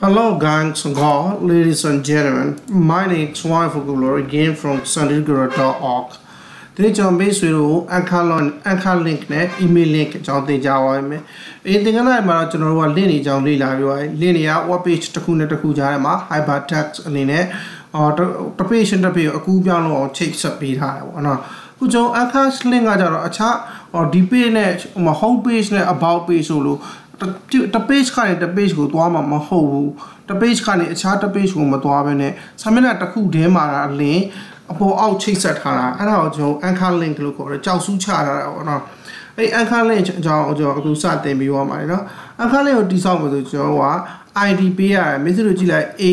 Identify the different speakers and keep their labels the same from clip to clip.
Speaker 1: Hello, gangs and God, ladies and gentlemen. My name is Wai Fukulo, again from sandigura.org. ဒီကြောင့်ဘေးဆွေတို့အခါလွန်အခါ link နဲ့ email link အကြောင်းသင်ကြားပါမယ်။အင်းသင်္ကန်းလိုက်မှာတော့ကျွန်တော်တို့က link တွေအကြောင်းလေ့လာပြီးသွားပြီ။ link တွေက web page တစ်ခုနဲ့တစ်ခုကြားထဲမှာ hypertext အနေနဲ့အော်တစ် page တစ် page အကူပြောင်းလို့အောင်ချိတ်ဆက်ပေးထားတယ်ပေါ့နော်။ခုကျွန်တော်အခါ link ကကြတော့အခြားအော်ဒီ page နဲ့ဟို home page နဲ့ about page ဆိုလို့ တ page ကနေတ page ကိုသွားမှာမဟုတ်ဘူးတ page ကနေအခြားတ page ကိုမသွားဘဲနဲ့ဆာမျက်နှာတစ်ခုတည်းမှာအလင်းအပေါ်အောက်ချိတ်ဆက်ထားတာအဲ့ဒါကိုကျွန်တော် anchor link လို့ခေါ်တယ်ကြောက်စုချထားတာပေါ့နော်အဲ့ anchor link အကြောင်းကျွန်တော်အခုစတင်ပြီးသွားမှာလေနော် anchor link ကိုတိစောက်မယ်ဆိုကျွန်တော်က ID ပေးရတယ်မင်းတို့ကြည့်လိုက် A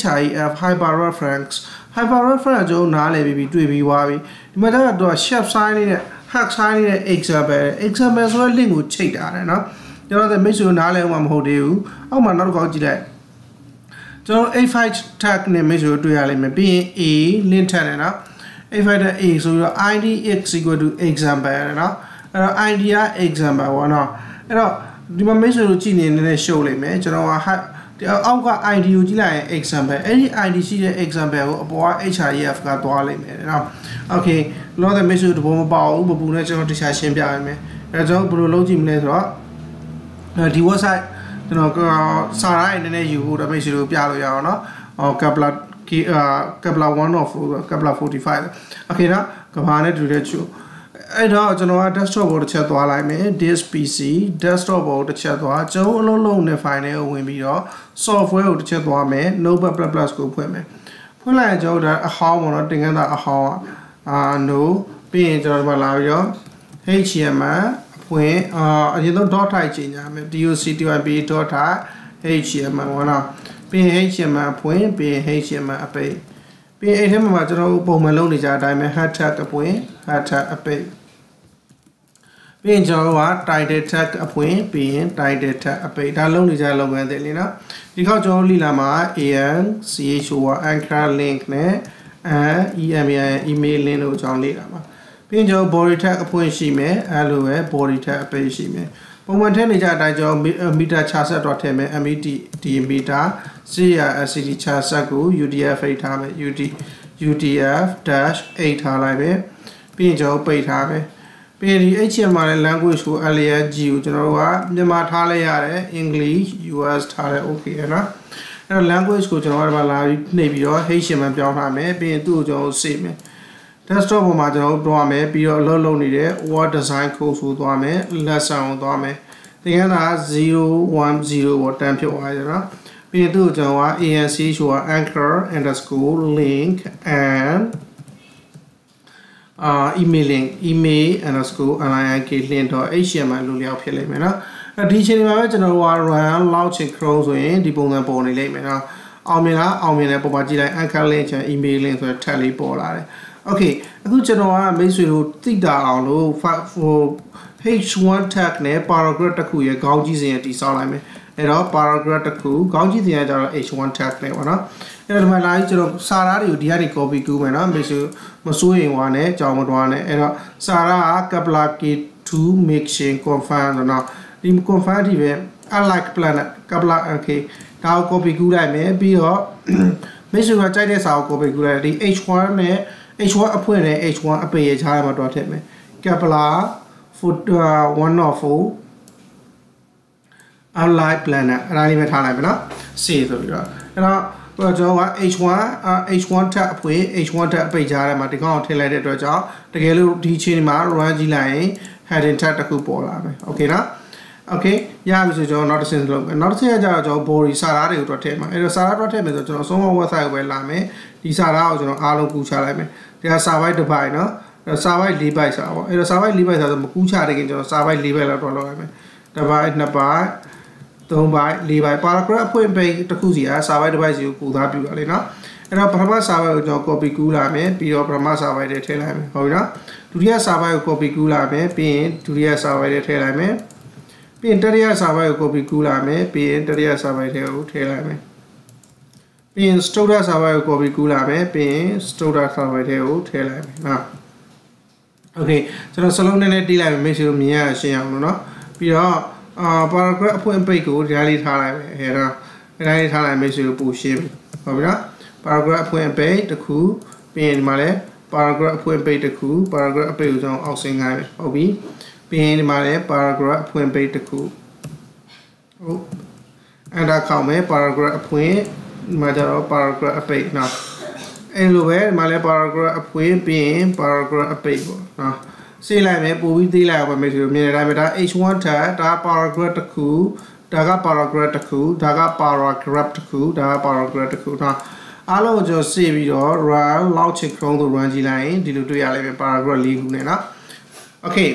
Speaker 1: HIF hyperreference hyperreference ကျွန်တော်နားလည်ပြီးတွေ့ပြီးသွားပြီဒီမှာတော့ chef sign လေးနဲ့ hack sign လေးနဲ့ example example ဆိုတဲ့ link ကိုချိတ်ထားတယ်နော် ကျွန်တော်တို့မိတ်ဆွေနားလဲအောင်မဟုတ်သေးဘူးအောက်မှာနောက်တစ်ခေါက်ကြည့်လိုက်ကျွန်တော်85 tag နဲ့မိတ်ဆွေတွေ့ရလိမ့်မယ်ပြီးရင် A link tag နဲ့နော်85 tag A ဆိုတော့ id x equal to example နော်အဲ့တော့ id က example ပေါ့နော်အဲ့တော့ဒီမှာမိတ်ဆွေတို့ကြည့်နေနေရှုပ်လိမ့်မယ်ကျွန်တော်ကဒီအောက်က ID ကိုကြည့်လိုက်ရင် example အဲ့ဒီ ID ရှိတဲ့ example ကိုအပေါ်က HREF ကသွားလိမ့်မယ်နော် okay လောတဲ့ message တဘောမပေါ့ဘူးပပူနဲ့ကျွန်တော်တခြားရှင်းပြရမယ်အဲဒါကြောင့်ဘယ်လိုလုပ်ကြည့်မလဲဆိုတော့ ဒီ website ကျွန်တော်စာရိုင်းနည်းနည်းယူဖို့ဒါပေမဲ့ရှင်တို့ပြလို့ရအောင်เนาะဟော Kepler Kepler 1 of Kepler 45 okay နော်ကဘာနဲ့တူတဲ့ချူအဲ့တော့ကျွန်တော်က desktop ဘောတစ်ချက်သွားလိုက်မယ် this PC desktop ဘောတစ်ချက်သွားကျွန်တော်အလုံးလုံးနဲ့ file နဲ့ဝင်ပြီးတော့ software ကိုတစ်ချက်သွားမယ် notepad++ ကိုဖွင့်မယ်ဖွင့်လိုက်ရင်ကျွန်တော်ဒါအဟောင်းပေါ့နော်တင်ကန်းသားအဟောင်းအာ no ပြီးရင်ကျွန်တော်ဒီမှာလာပြီးတော့ HTML ဖွင့်အာအရင်ဆုံး dot type ချိန်ကြမယ် doc.type dot type html ဘောနော်ပြီးရင် html ဖွင့်ပြီးရင် html အပိတ်ပြီးရင်အဲ့ထဲမှာကျွန်တော်ပုံမှန်လုပ်နေကြအတိုင်းပဲ hashtag အဖွင့် hashtag အပိတ်ပြီးရင်ကျွန်တော်က title tag အဖွင့်ပြီးရင် title tag အပိတ်ဒါလုပ်နေကြလုပ်ငန်းတွေလေနော်ဒီခေါက်ကျွန်တော်လိလာမှာ an chor anchor link နဲ့ email email link တို့အကြောင်းလေ့လာမှာ ပြီးရင်ကျွန်တော် body tag အဖွင့်ရှိမယ်အဲလိုပဲ body tag အပိတ်ရှိမယ်ပုံမှန်ထည့်နေကြအတိုင်းကျွန်တော်မီတာချဆက်တော့ထည့်မယ် MET D မီတာ CRSCD ချဆက်ကို UDF ဖိတ်ထားမယ် UD UDF-8 ထားလိုက်ပဲပြီးရင်ကျွန်တော်ပိတ်ထားမယ်ပြီးရင်ဒီ HTML ရဲ့ language ကို LAG ကိုကျွန်တော်တို့ကမြန်မာထားလိုက်ရတယ် English US ထားတယ် okay နော်အဲ့တော့ language ကိုကျွန်တော်တို့ကလာပြီးနှိပ်ပြီးတော့ HTML ပြောင်းထားမယ်ပြီးရင်သူ့ကိုကျွန်တော် save မယ် desktop ပေါ်မှာကျွန်တော်တို့တွားမယ်ပြီးတော့အလုပ်လုပ်နေတဲ့ word design code ဆိုသွားမယ် lesson ကိုသွားမယ်သင်ခန်းစာ010ပေါ်တန်းဖြစ်သွားတယ်နော်ပြီးရင်သူ့ကိုကျွန်တော်က ANC ဆိုတာ anchor underscore link and uh emailing email underscore link link.html လို့လျောက်ဖြစ်လိမ့်မယ်နော်အဲဒီအချိန်မှာပဲကျွန်တော်တို့က run launch chrome ဆိုရင်ဒီပုံစံပေါ်နေလိမ့်မယ်နော်အောင်မြင်လားအောင်မြင်တယ်ပုံမှာကြည့်လိုက် anchor link ချင် email link ဆိုတဲ့ tag လေးပေါ်လာတယ် Okay အခုကျွန်တော်ကမိတ်ဆွေတို့သိတာအောင်လို့ဟို H1 tag နဲ့ paragraph တစ်ခုရဲ့ခေါင်းကြီးစဉ်ရတိဆောက်လိုက်မယ်အဲ့တော့ paragraph တစ်ခုခေါင်းကြီးစဉ်ရကျတော့ H1 tag ပဲပေါ့နော်အဲ့တော့ဒီမှာလာပြီးကျွန်တော်စာရာတွေကိုဒီကနေ copy ကူးမယ်နော်မိတ်ဆွေမစိုးရင်ဟွာနဲ့ကြောင်မတော်နဲ့အဲ့တော့စာရာက capla k2 make chain confirm ဆိုတော့ဒီ confirm အထိပဲ unlike planet capla okay ဒါကို copy ကူးလိုက်မယ်ပြီးတော့မိတ်ဆွေကကြိုက်တဲ့စာကို copy ကူးလိုက်ဒီ H1 နဲ့ H1 အဖွင့်နဲ့ H1 အပင်ရချားရမှာတော့ထည့်မယ် Kepler foot 104 outline planner အဲ့ဒါလေးပဲထားလိုက်မယ်နော် C ဆိုပြီးတော့အဲ့တော့ကျွန်တော်က H1 H1 tab အဖွင့် H1 tab အပိတ်ကြားထဲမှာဒီကောင်ကိုထည့်လိုက်တဲ့အတွက်ကြောင့်တကယ်လို့ဒီချိန်မှာ run ကြည့်လိုက်ရင် heading tab တစ်ခုပေါ်လာမယ် okay နော် okay ရပြီဆိုကျွန်တော်နောက်တစ်ဆင့်လုပ်မယ်နောက်တစ်ဆင့်ကကျတော့ကျွန်တော် body စာသားတွေကိုတော့ထည့်မှာအဲ့တော့စာသားတော့ထည့်မယ်ဆိုကျွန်တော်ဆုံးမ website ကိုပဲလာမယ်ဒီစာသားကိုကျွန်တော်အားလုံးကူးချလိုက်မယ်ဒီကစာပိုက်တစ်ပိုက်နော်အဲ့စာပိုက်၄ပိုက်စာပေါ့အဲ့တော့စာပိုက်၄ပိုက်စာဆိုမကူးချတဲ့ခင်ကျွန်တော်စာပိုက်၄ပိုက်လောက်တော့လောက်ရမယ်တစ်ပိုက်နှစ်ပိုက်သုံးပိုက်၄ပိုက် paragraph အဖွင့်ပိတ်တစ်ခုစီကစာပိုက်တစ်ပိုက်စီကိုကူသားပြပါလေနော်အဲ့တော့ပထမစာပိုက်ကိုကျွန်တော် copy ကူးလာမယ်ပြီးတော့ပထမစာပိုက်တွေထည့်လိုက်မယ်ဟုတ်ပြီနော်ဒုတိယစာပိုက်ကို copy ကူးလာမယ်ပြီးရင်ဒုတိယစာပိုက်တွေထည့်လိုက်မယ် ပြီးရင်တတိယစာပိုက်ကို copy ကူးလာမယ်ပြီးရင်တတိယစာပိုက်တွေကိုထည့်လိုက်မယ်ပြီးရင် storer server ကို copy ကူးလာမယ်ပြီးရင် storer server ထဲကိုထည့်လိုက်မယ်နော် okay ကျွန်တော်စလုံးနည်းနည်းတီးလိုက်မယ်မိတ်ဆွေတို့မြင်ရရှင်းအောင်လို့နော်ပြီးတော့အာ paragraph အဖွင့်ပိတ်ကိုဒါလေးထားလိုက်မယ်အဲဒါအဲတိုင်းထားလိုက်မိတ်ဆွေတို့ပို့ရှင်းပြီဟုတ်ပြီနော် paragraph အဖွင့်အပိတ်တစ်ခုပြီးရင်ဒီမှာလည်း paragraph အဖွင့်အပိတ်တစ်ခု paragraph အပိတ်ကိုကျွန်တော်အောက်ဆင်းခိုင်းမယ်ဟုတ်ပြီ ပြီးရင်ဒီမှာလည်း paragraph အဖွင့်အပိတ်တစ်ခုဟုတ်အဲ့ဒါခေါက်မယ် paragraph အဖွင့်ဒီမှာကျတော့ paragraph အပိတ်နော်အဲ့လိုပဲဒီမှာလည်း paragraph အဖွင့်ပြီးရင် paragraph အပိတ်ပေါ့နော်စေးလိုက်မယ်ပို့ပြီးသေးလိုက်အောင်ပဲမိတ်ဆွေတို့မြင်နေတိုင်းပဲဒါ h1 ထပ်ဒါ paragraph တစ်ခုဒါက paragraph တစ်ခုဒါက paragraph တစ်ခုဒါက paragraph တစ်ခုနော်အားလုံးကိုကျွန်တော်စေပြီးတော့ run launch chrome ကို run ကြည့်လိုက်ရင်ဒီလိုတွေ့ရလိမ့်မယ် paragraph ၄ခုနဲ့နော် okay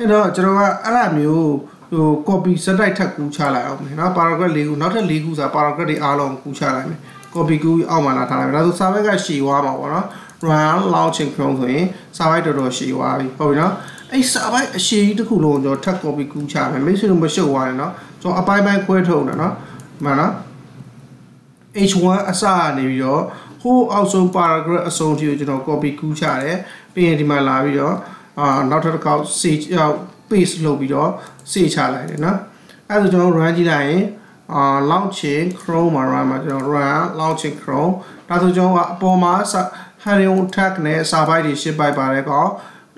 Speaker 1: အဲ့တော့ကျွန်တော်ကအဲ့လိုမျိုးဟို copy စက်တိုက်ထပ်ကူးချလိုက်အောင်မယ်နော် paragraph ၄ခုနောက်ထပ်၄ခုဆိုတာ paragraph တွေအားလုံးကူးချလိုက်မယ် copy ကူးအောက်မှာလာထားလိုက်မယ်ဒါဆိုစာပိုက်ကရှည်သွားမှာပေါ့နော် run launching chrome ဆိုရင်စာပိုက်တော်တော်ရှည်သွားပြီဟုတ်ပြီနော်အဲ့စာပိုက်အရှည်ကြီးတစ်ခုလုံးကျွန်တော်ထပ် copy ကူးချမယ်မိတ်ဆွေတို့မရှုပ်သွားနဲ့နော်ကျွန်တော်အပိုင်းပိုင်းခွဲထုတ်တယ်နော်မှန်နော် H1 အစကနေပြီးတော့ဟိုးအောက်ဆုံး paragraph အဆုံးထိကိုကျွန်တော် copy ကူးချတယ်ပြီးရင်ဒီမှာလာပြီးတော့ အာနောက်ထပ်တစ်ခေါက် save paste လုပ်ပြီးတော့ save ချလိုက်တယ်နော်အဲဒါကျွန်တော် run ကြည့်လိုက်ရင်အာ launching chrome မှာ run မှာကျွန်တော် run launching chrome ဒါဆိုကျွန်တော်ကအပေါ်မှာ heading tag နဲ့စာပိုက်တွေရှင်းပိုက်ပါတယ်ကော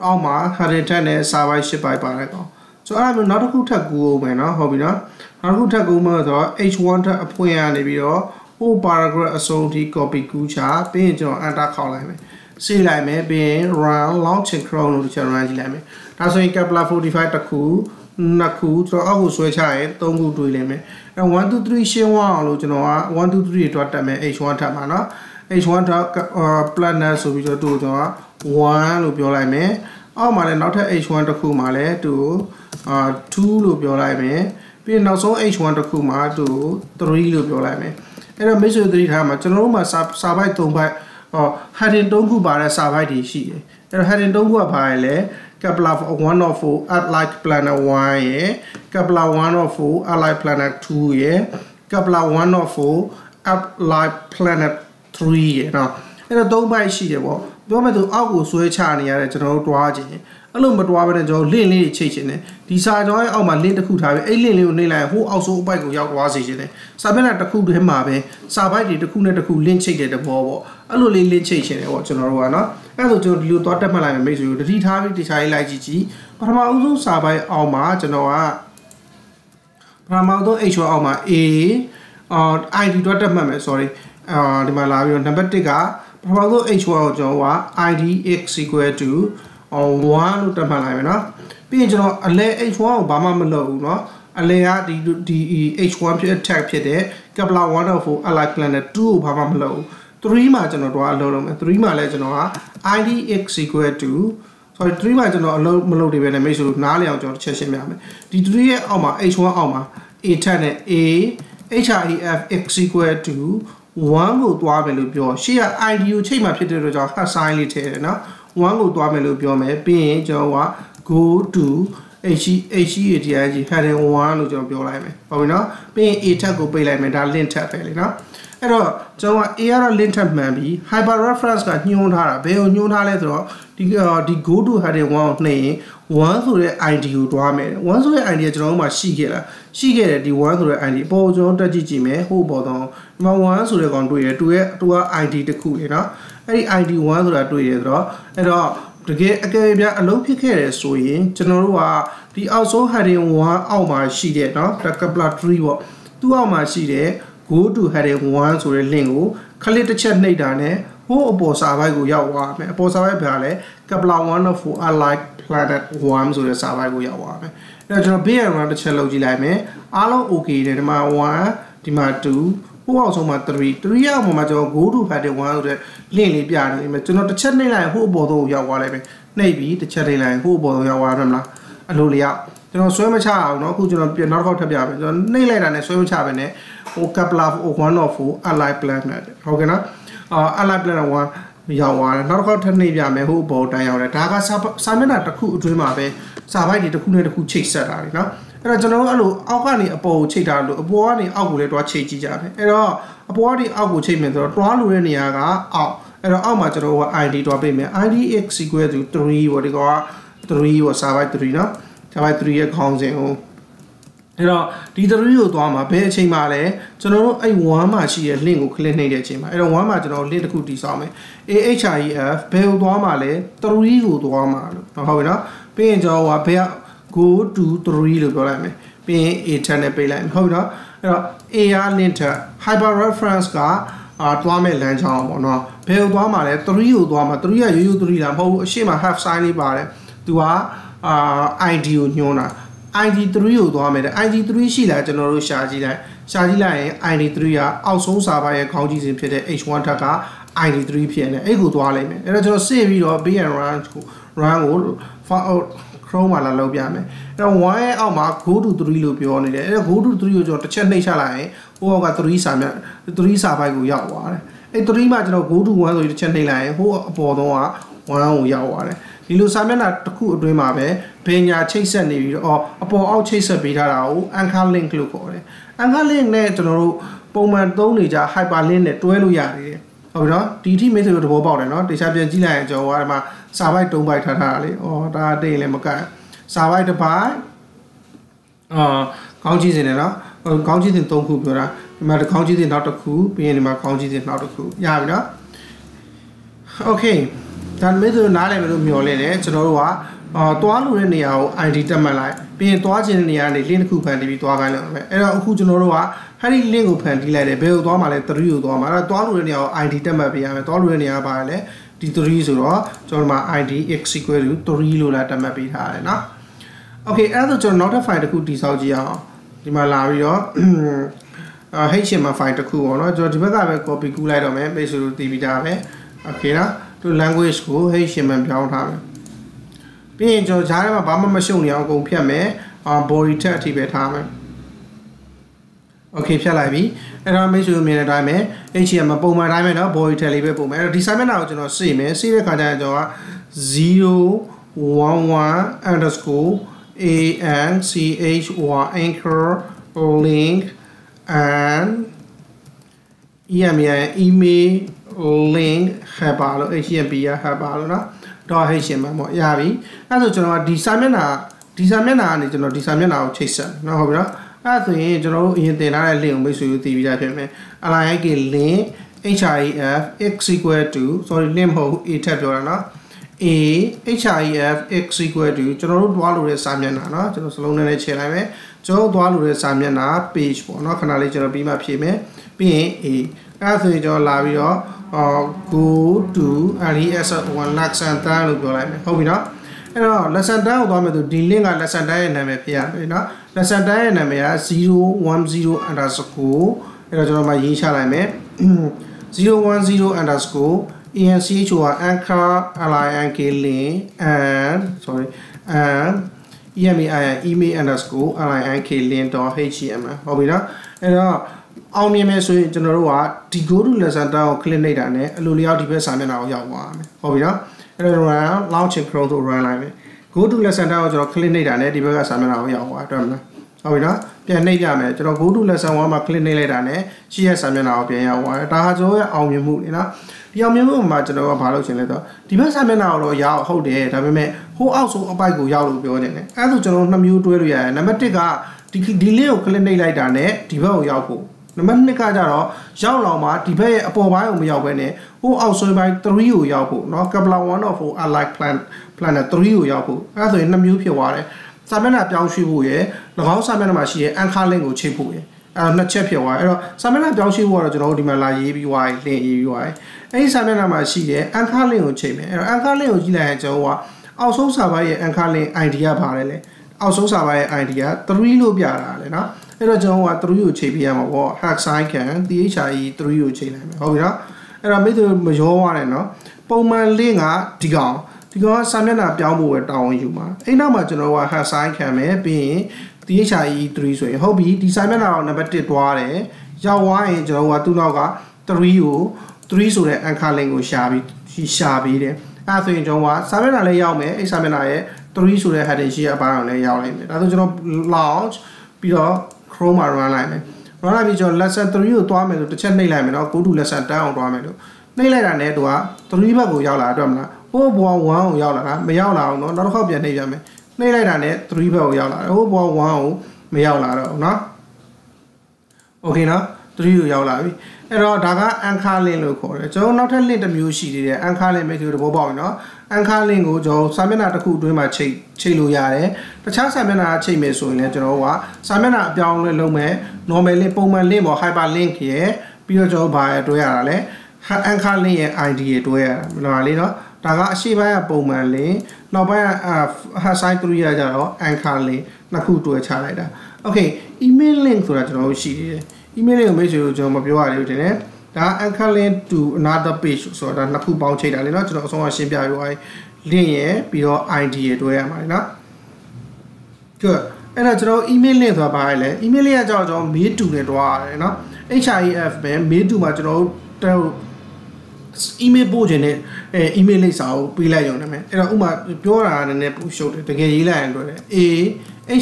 Speaker 1: အောက်မှာ heading tag နဲ့စာပိုက်ရှင်းပိုက်ပါတယ်ကောဆိုတော့အဲ့လိုနောက်တစ်ခုထပ်ကူအောင်မယ်နော်ဟုတ်ပြီနော်နောက်တစ်ခုထပ်ကူမယ်ဆိုတော့ h1 ထပ်အဖွင့်ရနေပြီးတော့ဟို paragraph အဆုံးထိ copy ကူးချပြီးရင်ကျွန်တော် enter ခေါက်လိုက်မယ် စေးလိုက်မယ်ပြီးရင် round launching chrome လို့ကျွန်တော် run ကြည့်လိုက်မယ်ဒါဆိုရင် Kepler 45တစ်ခုနှစ်ခုကျွန်တော်အောက်ကိုဆွဲချရဲသုံးခုတွေးလိုက်မယ်အဲ1 2 3ရှင်းဝအောင်လို့ကျွန်တော်က1 2 3တွေတွတ်တက်မယ် h1 ထပ်ပါနော် h1 ထပ် planet ဆိုပြီးတော့သူ့တော့1လို့ပြောလိုက်မယ်အောက်မှာလည်းနောက်ထပ် h1 တစ်ခုမှာလည်းသူ့အာ2လို့ပြောလိုက်မယ်ပြီးရင်နောက်ဆုံး h1 တစ်ခုမှာသူ့3လို့ပြောလိုက်မယ်အဲ့တော့ mixture 3ထားမှာကျွန်တော်တို့မှာစာစာပိုက်3ပိုက် ဟော heading 3ခုပါတဲ့စာပိုက်တွေရှိတယ်အဲ့တော့ heading 3ခုကဘာလဲ Kepler 104 at like planet 1ရယ် Kepler 104 at like planet 2ရယ် Kepler 104 at like planet 3ရယ်နော်အဲ့တော့သုံးပိုက်ရှိတယ်ပေါ့ပြောမယ်ဆိုအောက်ကိုဆွဲချနေရတယ်ကျွန်တော်တို့တွားခြင်း အဲ့လိုမတွားဘဲနဲ့ကျွန်တော်လင့်လေးတွေချိတ်ခြင်းတယ်ဒီစာကြောင်းရဲ့အောက်မှာလင့်တစ်ခုထားပြီးအဲ့လင့်လေးကိုနှိမ့်လိုက်ဟိုအောက်ဆုံးအပိုက်ကိုရောက်သွားစေခြင်းတယ်စာမျက်နှာတစ်ခုတည်းမှာပဲစာပိုက်တွေတစ်ခုနဲ့တစ်ခုလင့်ချိတ်တဲ့တဘောပေါ့အဲ့လိုလေးလင့်ချိတ်ခြင်းတယ်ပေါ့ကျွန်တော်တို့ကနော်အဲ့ဆိုကျွန်တော်ဒီလိုသွားတက်မှတ်လိုက်မယ်မိတ်ဆွေတို့တတိထားပြီးတခြားလေးလိုက်ကြည့်ကြည့်ပထမအဦးဆုံးစာပိုက်အောက်မှာကျွန်တော်ကပထမအဦးဆုံး H1 အောက်မှာ A အော် ID တော့တက်မှတ်မယ် sorry အာဒီမှာလာပြီးတော့နံပါတ်1ကပထမဆုံး h1 ကိုကျွန်တော်က id x equal to 1လို့တက်မှတ်လိုက်မယ်နော်ပြီးရင်ကျွန်တော်အလဲ h1 ကိုဘာမှမလုပ်ဘူးနော်အလဲကဒီဒီ h1 ဖြစ် attack ဖြစ်တဲ့ Kepler 104 Allied Planet 2ကိုဘာမှမလုပ်ဘူး3မှာကျွန်တော်တော့အလုပ်လုပ်မယ်3မှာလည်းကျွန်တော်က idx equal to sorry 3မှာကျွန်တော်အလုပ်မလုပ်သေးပဲနဲ့မိတ်ဆွေတို့နားလည်အောင်ကျွန်တော်တစ်ချက်ရှင်းပြမယ်ဒီ3ရဲ့အောက်မှာ h1 အောက်မှာ a ထက်နဲ့ a href x equal to 1ကိုသွားမယ်လို့ပြောရှေ့က id ကိုချိန်မှဖြစ်တဲ့အတွက်ကြောင့် hash sign လေးထည့်တယ်နော် 1ကိုသွားမယ်လို့ပြောမယ်ပြီးရင်ကျွန်တော်က go to h h e t i g heading 1လို့ကျွန်တော်ပြောလိုက်မယ်ဟုတ်ပြီနော်ပြီးရင် a tab ကိုပိတ်လိုက်မယ်ဒါ link tab ပဲလေနော်အဲ့တော့ကျွန်တော်က a ကတော့ link tab မှန်ပြီး hyper reference ကညွှန်းထားတာဘယ်ကိုညွှန်းထားလဲဆိုတော့ဒီဒီ go to heading 1ကိုနှိပ်ရင်1ဆိုတဲ့ ID ကိုတွားမယ်1ဆိုတဲ့ ID ကကျွန်တော်တို့မှာရှိခဲ့လားရှိခဲ့တယ်ဒီ1ဆိုတဲ့ ID အပေါ်ကျွန်တော်တက်ကြည့်ကြည့်မယ်ဟိုပေါ်တော့ဒီမှာ1ဆိုတဲ့ကောင်တွေ့တယ်သူရဲ့သူက ID တစ်ခုလေနော် အဲ့ဒီ ID 1ဆိုတာတွေ့တယ်ဆိုတော့အဲ့တော့တကယ်အကယ်၍အလုံးဖြစ်ခဲ့တယ်ဆိုရင်ကျွန်တော်တို့ကဒီအောက်ဆုံး heading 1အောက်မှာရှိတဲ့เนาะ Kepler 3ပေါ့သူ့အောက်မှာရှိတဲ့ go to heading 1ဆိုတဲ့ link ကိုခလစ်တစ်ချက်နှိပ်တာနဲ့ဟိုးအပေါ်စာပိုက်ကိုရောက်သွားမယ်အပေါ်စာပိုက်ဘာလဲ Kepler 104 Allied Planet 1ဆိုတဲ့စာပိုက်ကိုရောက်သွားမယ်အဲ့တော့ကျွန်တော် big and run တစ်ချက်လုပ်ကြည့်လိုက်မယ်အားလုံး okay တယ်ဒီမှာ1ဒီမှာ2 ဟိုအောက်ဆုံးမှာ3 3ရောက်ပေါ်မှာကျွန်တော် go to heading 1ဆိုတဲ့ link လေးပြနေမယ်ကျွန်တော်တစ်ချက်နှိပ်လိုက်ဟိုးအပေါ်ဆုံးကိုရောက်သွားလိုက်မယ်နှိပ်ပြီးတစ်ချက်နှိပ်လိုက်ဟိုးအပေါ်ဆုံးရောက်သွားမှာမလားအလိုလျောက်ကျွန်တော်ဆွဲမချအောင်เนาะအခုကျွန်တော်ပြန်နောက်တစ်ခေါက်ထပ်ပြမယ်ကျွန်တော်နှိပ်လိုက်တာနဲ့ဆွဲမချပဲနဲ့ဟို Kepler 104 Allied Planet ဟုတ်ကဲ့နော်အာ Allied Planet 1ရောက်သွားတယ်နောက်တစ်ခေါက်ထပ်နှိပ်ပြမယ်ဟိုဘောတန်းရောက်တယ်ဒါကစာမျက်နှာတစ်ခုအတွင်းမှာပဲစာပိုက်တွေတစ်ခုနဲ့တစ်ခုချိတ်ဆက်တာလေနော် အဲ့တော့ကျွန်တော်တို့အဲ့လိုအောက်ကနေအပေါ်ကိုချိတ်တာလို့အပေါ်ကနေအောက်ကိုလည်းတွားချိတ်ကြည့်ကြတယ်အဲ့တော့အပေါ်ကနေအောက်ကိုချိတ်မယ်ဆိုတော့တွားလို့တဲ့နေရာကအောက်အဲ့တော့အောက်မှာကျွန်တော်က ID တွားပေးမယ် ID x equal to 3ပေါ့ဒီကော3ပေါ့စာပိုက်3နော်စာပိုက်3ရဲ့ခေါင်းစဉ်ကိုအဲ့တော့ဒီ3ကိုသွားမှာဘယ်အချိန်မှလဲကျွန်တော်တို့အဲ့1မှာရှိတဲ့ link ကို click နှိပ်တဲ့အချိန်မှာအဲ့တော့1မှာကျွန်တော် link တစ်ခုတည်ဆောက်မယ် AHREF ဘယ်ကိုသွားမှာလဲ3ကိုသွားမှာလို့ဟုတ်ပြီနော်ပြီးရင်ကျွန်တော်ကဘယ် go to 3လို့ပြောလိုက်မယ်ပြီးရင် A ထက်နဲ့ပေးလိုက်မယ်ဟုတ်ပြီနော်အဲ့တော့ A ရ link ထက် hyper reference ကအာသွားမဲ့လမ်းကြောင်းပေါ့နော်ဘယ်ကိုသွားမှာလဲ3ကိုသွားမှာ3ကရိုးရိုး3လားမဟုတ်ဘူးအရှိမ half sign လေးပါတယ်သူကအာ ID ကိုညွှန်းတာ ID3 ကိုသွားမယ်တဲ့ ID3 ရှိလားကျွန်တော်တို့ရှာကြည့်လိုက်ရှာကြည့်လိုက်ရင် ID3 ကအောက်ဆုံးစာပါရဲ့ခေါင်းကြီးစဉ်ဖြစ်တဲ့ H1 ထက်က ID3 ဖြစ်နေအဲ့ကိုသွားလိုက်မယ်အဲ့တော့ကျွန်တော်စစ်ပြီးတော့ B and run ကို run ကို Chrome မှာလာလုပ်ပြမယ်အဲ့တော့1ရဲ့အောက်မှာ go to 3လို့ပြောနေတယ်အဲ့တော့ go to 3ကိုကျွန်တော်တစ်ချက်နှိပ်ချလိုက်ရင်ဟိုအောက်က3စာမြတ်3စာပိုက်ကိုရောက်သွားတယ်အဲ့3မှာကျွန်တော် go to 1ဆိုပြီးတစ်ချက်နှိပ်လိုက်ရင်ဟိုအပေါ်ဆုံးက1ကိုရောက်သွားတယ်ဒီလိုစာမျက်နှာတစ်ခုအတွင်းမှာပဲဘင်ညာချိတ်ဆက်နေပြီးတော့အပေါ်အောက်ချိတ်ဆက်ပေးထားတာကို anchor link လို့ခေါ်တယ် anchor link နဲ့ကျွန်တော်တို့ပုံမှန်သုံးနေကြ hyperlink နဲ့တွဲလို့ရတယ် ဟုတ်ပြီနော်ဒီထိမိတ်ဆွေတို့သဘောပေါက်တယ်နော်တခြားပြန်ကြည့်လိုက်ရင်ကျွန်တော်ကဒီမှာစာပိုက်၃ပိုက်ထားထားတာလေဩဒါတိတ်လည်းမကန့်စာပိုက်တစ်ပိုက်အာခေါင်းကြီးစင်တယ်နော်ခေါင်းကြီးစင်၃ခုပြောတာဒီမှာခေါင်းကြီးစင်နောက်တစ်ခုပြီးရင်ဒီမှာခေါင်းကြီးစင်နောက်တစ်ခုရပြီနော် okay ဒါမဲ့ဆိုနားလည်မယ်လို့မျှော်လင့်တယ်ကျွန်တော်တို့ကအာသွားလို့တဲ့နေရာကို ID တက်မှတ်လိုက် ပြီးရင်သွားခြင်းတဲ့နေရာကနေ link တစ်ခုဖန်တီးပြီးသွားခိုင်းလိုက်မယ်အဲ့တော့အခုကျွန်တော်တို့ကအဲ့ဒီ link ကိုဖန်တီးလိုက်တယ်ဘယ်ကိုသွားမှာလဲ3ကိုသွားမှာအဲ့တော့သွားလို့တဲ့နေရာကို ID တက်မှတ်ပေးရမယ်သွားလို့တဲ့နေရာကပါလဲဒီ3ဆိုတော့ကျွန်တော်တို့မှာ ID x equal to 3လို့လာတက်မှတ်ပေးထားရတယ်နော် Okay အဲ့ဒါဆိုကျွန်တော်နောက်ထပ် file တစ်ခုတည်ဆောက်ကြည့်အောင်ဒီမှာလာပြီးတော့အာ HTML file တစ်ခုပေါ့နော်ကျွန်တော်ဒီဘက်ကပဲ copy ကူးလိုက်တော့မယ် page လို့တည်ပြီးသားပဲ Okay နော်သူ language ကို HTML ပြောင်းထားမယ် ပြီးရင်ကျွန်တော်ဂျားထဲမှာဘာမှမရှုပ်နေအောင်အကုန်ဖြတ်မယ်အာ body tag အထိပဲထားမယ် Okay ဖြတ်လိုက်ပြီအဲ့တော့မိတ်ဆွေတို့မြင်တဲ့အတိုင်းပဲ HTML ပုံမှန်တိုင်းပဲเนาะ body tag လေးပဲပုံမှန်အဲ့တော့ဒီစာမျက်နှာကိုကျွန်တော်စေ့မယ်စေ့တဲ့ခါကျရင်ကျွန်တော်က011 underscore a n c h y anchor link and email email link helper လို့ HTML ရ helper လို့เนาะ တော့ HTML ပေါ့ရပြီအဲ့ဆိုကျွန်တော်ဒီစာမျက်နှာဒီစာမျက်နှာကနေကျွန်တော်ဒီစာမျက်နှာကိုချိတ်ဆက်เนาะဟုတ်ပြီเนาะအဲ့ဆိုရင်ကျွန်တော်တို့အရင်တင်ထားတဲ့ link ကိုမိတ်ဆွေတို့သိပြီးသားဖြစ်မယ် link link href x equal to sorry link မဟုတ် a ထပ်ပြောတာเนาะ a href x equal to ကျွန်တော်တို့တွားလို့တဲ့စာမျက်နှာเนาะကျွန်တော်စလုံးနဲ့ချိန်လိုက်မယ်ကျွန်တော်တွားလို့တဲ့စာမျက်နှာ page ပေါ့เนาะခဏလေးကျွန်တော်ပြီးမှဖြည့်မယ်ပြီးရင် a အဲ့ဆိုရင်ကျွန်တော်လာပြီးတော့ go to res1 lesson 10လို့ပြောလိုက်မယ်ဟုတ်ပြီเนาะအဲ့တော့ lesson 10ကိုသွားမယ်ဆိုဒီ link က lesson 10ရဲ့နာမည်ဖြစ်ရမယ်เนาะ lesson 10ရဲ့နာမည်က010 underscore အဲ့တော့ကျွန်တော်မှရေးချလိုက်မယ်010 underscore enchor anchor link link and sorry and email email underscore link link.html ဟုတ်ပြီနော်အဲ့တော့အောင်မြင်မယ်ဆိုရင်ကျွန်တော်တို့ကဒီ go to lesson တောင်းကို click လိုက်တာနဲ့အလိုလျောက်ဒီဘက်စာမျက်နှာကိုရောက်သွားမယ်ဟုတ်ပြီနော်အဲ့တော့ run launching chrome ဆို run လိုက်မယ် go to lesson တောင်းကိုကျွန်တော် click လိုက်တာနဲ့ဒီဘက်ကစာမျက်နှာကိုရောက်သွားတယ်မလားဟုတ်ပြီနော်ပြန်နှိပ်ပြမယ်ကျွန်တော် go to lesson 1မှာ click နှိပ်လိုက်တာနဲ့ရှိရစာမျက်နှာကိုပြန်ရောက်သွားတယ်ဒါဟာကျွန်တော်ရဲ့အောင်မြင်မှုလေနော် ဒီအောင်မြင်မှုမှာကျွန်တော်ကဘာလုပ်ချင်လဲဆိုတော့ဒီဘက်စာမျက်နှာကိုတော့ရောက်ဟုတ်တယ်ဒါပေမဲ့ဟိုအောက်ဆုံးအပိုက်ကိုရောက်လို့ပြောနေတယ်အဲဒါဆိုကျွန်တော်နှစ်မျိုးတွဲလို့ရတယ်နံပါတ်1ကဒီဒီ link ကို click နှိပ်လိုက်တာနဲ့ဒီဘက်ကိုရောက်ဖို့နံပါတ်2ကကြတော့ရောက်လောင်မှာဒီဘက်ရဲ့အပေါ်ပိုင်းကိုမရောက်ဘဲနဲ့ဟိုအောက်ဆွဲပိုင်း3ကိုရောက်ဖို့เนาะ Kepler 1 of alike plan planet 3ကိုရောက်ဖို့အဲဒါဆိုရင်နှစ်မျိုးဖြစ်သွားတယ်စာမျက်နှာပြောင်းရွှေ့ဖို့ရယ်၎င်းစာမျက်နှာမှာရှိတဲ့ anchor link ကိုချိန်ဖို့ရယ် အဲတော့နှစ်ချက်ဖြစ်သွားတယ်အဲ့တော့စာမျက်နှာပြောင်းရွှေ့ဖို့ကတော့ကျွန်တော်တို့ဒီမှာလာရေးပြီးသွားရင် link ရေးပြီးသွားရင်အဲ့ဒီစာမျက်နှာမှာရှိတဲ့ anchor link ကိုချိန်မယ်အဲ့တော့ anchor link ကိုကြည့်လိုက်ရင်ကျွန်တော်ကအောက်ဆုံးစာပိုင်းရဲ့ anchor link ID ကပါတယ်လေအောက်ဆုံးစာပိုင်းရဲ့ ID က3လို့ပြတာလေနော်အဲ့တော့ကျွန်တော်က3ကိုချိန်ပြရမှာပေါ့ hack sign can thre 3ကိုချိန်လိုက်မယ်ဟုတ်ပြီနော်အဲ့တော့မိတ်ဆွေမရောသွားတယ်နော်ပုံမှန် link ကဒီကောင်ဒီကောင်ကစာမျက်နှာပြောင်းဖို့ပဲတောင်းယူမှာအဲ့နောက်မှာကျွန်တော်က hack sign ခံမယ်ပြီးရင် THIE 3 ဆိုရင်ဟုတ်ပြီဒီစာမျက်နှာကိုနံပါတ်1တွားတယ်ရောက်သွားရင်ကျွန်တော်ကသူ့နောက်က3ကို3ဆိုတဲ့ anchor link ကိုရှာပြီးရှာပြီးတယ်အဲ့ဆိုရင်ကျွန်တော်ကစာမျက်နှာလေးရောက်မယ်အဲ့စာမျက်နှာရဲ့3ဆိုတဲ့ heading ရှိအပိုင်းအောင်လည်းရောက်နိုင်တယ်ဒါဆိုကျွန်တော် launch ပြီးတော့ Chrome မှာ run လိုက်မယ် run လိုက်ပြီးကျွန်တော် lesson 3ကိုတွားမယ်လို့တစ်ချက်နှိပ်လိုက်မယ်နော် go to lesson 10အောင်တွားမယ်လို့နှိပ်လိုက်တာနဲ့သူက3ဘက်ကိုရောက်လာအတွက်မလားဟိုဘွား1ကိုရောက်လာတာမရောက်လာအောင်နော်နောက်တစ်ခေါက်ပြန်နှိပ်ရမယ် နှိပ်လိုက်တာနဲ့3ဘက်ကိုရောက်လာတယ်ဟိုဘွား1ကို မရောက်လာတော့ဘူးเนาะโอเคเนาะ3ကိုရောက်လာပြီအဲ့တော့ဒါက anchor link လို့ခေါ်တယ်ကျွန်တော်နောက်ထပ် link တစ်မျိုးရှိသေးတယ် anchor link မိတ်ဆွေတို့သဘောပေါက်ပြီเนาะ anchor link ကိုကျွန်တော်စာမျက်နှာတစ်ခုအတွင်းမှာချိန်ချိန်လို့ရတယ်တခြားစာမျက်နှာချိန်မယ်ဆိုရင်လည်းကျွန်တော်ကစာမျက်နှာအပြောင်းလဲလုပ်မယ် normal link ပုံမှန် link ပေါ် hyper link ရယ်ပြီးတော့ကျွန်တော်ဘာရတွဲရတာလဲ anchor link ရဲ့ ID ရတွဲရတာမလားလေเนาะ ဒါကအရှိပိုင်းကပုံမှန် link နောက်ပိုင်းက hard side 3ရကြတော့ anchor link နှစ်ခုတွဲချလိုက်တာ okay email link ဆိုတာကျွန်တော်တို့ရှိသေးတယ် email link ကိုမိတ်ဆွေတို့ကျွန်တော်မပြောရသေးဘူးတင်တယ်ဒါ anchor link to another page ဆိုတာဒါနှစ်ခုပေါင်းချိန်တာလေเนาะကျွန်တော်အဆုံးအရှင်းပြပြသွား link ရယ်ပြီးတော့ ID ရယ်တွဲရမှာလေเนาะ good အဲ့တော့ကျွန်တော် email link ဆိုတာဘာလဲ email link ကကြောင့်ကျွန်တော် mail to နဲ့တွားရတယ်เนาะ HIF ပဲ mail to မှာကျွန်တော်တို့ email ပို့ခြင်းနဲ့အဲ email လိပ်စာကိုပေးလိုက်ရုံနဲ့မယ်အဲ့တော့ဥမာပြောတာကလည်းပို့ရှုပ်တယ်တကယ်ရေးလိုက်ရင်တွေ့တယ် A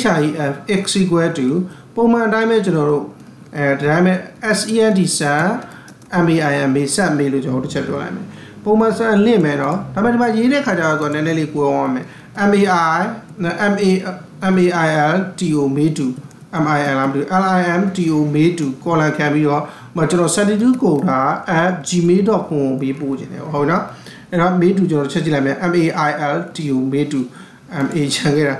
Speaker 1: HIF x equal to ပုံမှန်အတိုင်းပဲကျွန်တော်တို့အဲဒါတိုင်းပဲ SEND စံ MAIM စက်မေးလို့ကျွန်တော်တို့တစ်ချက်ပြောလိုက်မယ်ပုံမှန်စံလင့်မယ်နော်ဒါပေမဲ့ဒီမှာရေးတဲ့ခါကျတော့ဆိုတော့နည်းနည်းလေးကိုယ်အောင်မယ် MAI MA MAIL TO မေးတူ MIL လားမသိဘူး LIM TO မေးတူ column ခံပြီးတော့ မကျွန်တော်72ကိုတာ @gmail.com ပေးပို့ခြင်းတယ်ဟုတ်နော်အဲ့တော့မေးတူကျွန်တော်ချက်ကြည့်လိုက်မယ် MAIL TO မေးတူ MA ချန်ခဲ့တာ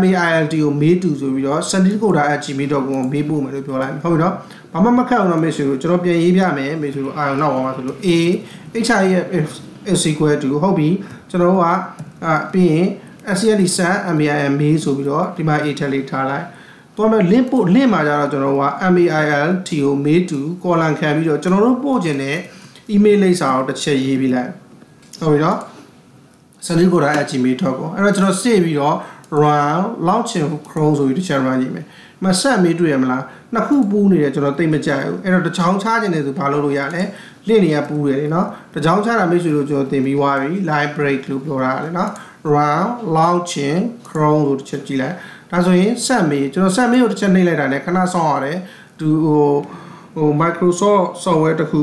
Speaker 1: MAILT ကိုမေးတူဆိုပြီးတော့ sandikoda@gmail.com မေးပို့မယ်လို့ပြောလိုက်ဟုတ်ပြီနော်ဘာမှမခက်အောင်တော့မေးဆိုလို့ကျွန်တော်ပြန်ရေးပြမယ်မေးဆိုလို့အာရုံနောက်ပါမှာဆိုလို့ A HIF is equal to ဟုတ်ပြီကျွန်တော်တို့ကအာပြီးရင် SCL စံ MAIL မေးဆိုပြီးတော့ဒီမှာ A ထက်လေးထားလိုက် တော့မဲ့ link ပို့ link မှာကြတော့ကျွန်တော်တို့က MAIL T ကိုမေးတူ column ခံပြီးတော့ကျွန်တော်တို့ပို့ခြင်းနဲ့ email လိပ်စာကိုတစ်ချက်ရေးပြီးလိုက်ဟုတ်ပြီနော် sanikoda@gmail.com အဲ့တော့ကျွန်တော်စေ့ပြီးတော့ run launching chrome ဆိုပြီးတစ်ချက် run ကြည့်မယ်မဆက်မေးတွေ့ရမလားနှစ်ခုပူးနေတယ်ကျွန်တော်သိမကြိုက်ဘူးအဲ့တော့တစ်ချောင်းချခြင်းတယ်ဆိုဘာလုပ်လို့ရလဲလင့်နေရပူးတယ်လေနော်တစ်ချောင်းချတာမိတ်ဆွေတို့ကျွန်တော်သင်ပြီးသွားပြီ line break လို့ပြောတာလေနော် run launching chrome ဆိုတစ်ချက်ကြည့်လိုက်ဒါဆိုရင်ဆက်မေးကျွန်တော်ဆက်မေးကိုတစ်ချက်နှိပ်လိုက်တာ ਨੇ ခဏဆောင်းရတယ်သူဟိုဟို Microsoft software တခု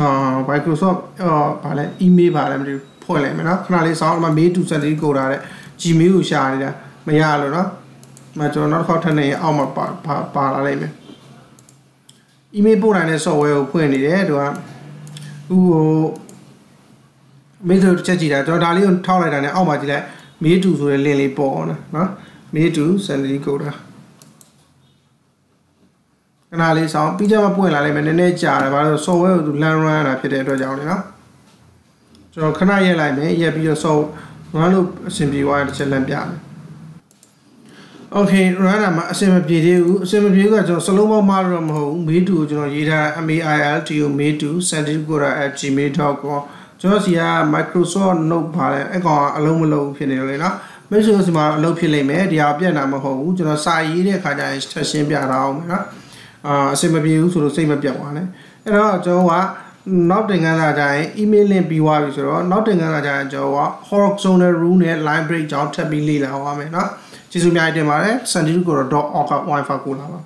Speaker 1: အာ Microsoft အာဗာလဲ email ဗာလဲမသိဘူးဖွင့်လိုက်မယ်နော်ခဏလေးစောင်းအမမေးတူစက်လေးကိုတာတဲ့ Gmail ကိုရှာနေတာမရလို့နော်မကျွန်တော်နောက်တစ်ခေါက်ထပ်နေအောက်မှာပါပါလာလိုက်မယ် email ပို့နိုင်တဲ့ software ကိုဖွင့်နေတယ်သူကဟိုမေးတူချက်ကြည့်တာကျွန်တော်ဒါလေးကိုထောက်လိုက်တာနဲ့အောက်မှာကြည့်လိုက်မေးတူဆိုတဲ့ link လေးပေါ်အောင်နော် မေးတူ salary code ခဏလေးဆောင်ပြီးကြမှာပွင့်လာလိုက်မယ်နည်းနည်းကြာတယ်ဘာလို့ software ကိုသူ run run တာဖြစ်တဲ့အတွက်ကြောင့်လေနော်ကျွန်တော်ခဏရက်လိုက်မယ်ရက်ပြီးတော့ soft run လို့အဆင်ပြေသွားတဲ့တစ်ချက်လမ်းပြမယ် Okay run တာမှာအဆင်မပြေသေးဘူးအဆင်မပြေဘူးကကျွန်တော်စလုံးပေါင်းမှားတော့မဟုတ်ဘူးမေးတူကိုကျွန်တော်ရေးထား mail to မေးတူ sandicora@gmail.com ကျွန်တော်စီက Microsoft Note ပါတယ်အကောင်အလုံးမလုံးဖြစ်နေလို့လေနော် မိတ်ဆွေတို့ဒီမှာအလုပ်ဖြစ်လိမ့်မယ်တရားပြက်တာမဟုတ်ဘူးကျွန်တော်စာရေးတဲ့အခါကျရင်ချက်ရှင်းပြတာအောင်နော်အာအဆင်မပြေဘူးဆိုလို့စိတ်မပြတ်ပါနဲ့အဲ့တော့ကျွန်တော်ကနောက်တင်ကန်းစာကြရင် email link ပြီးသွားပြီဆိုတော့နောက်တင်ကန်းစာကြရင်ကျွန်တော်က horizontal rule နဲ့ line break ကြောင်းထပ်ပြီးလေ့လာအောင်ပါမယ်နော်ကျေးဇူးများတင်ပါတယ် sandirugo.org wifi ကိုလာပါ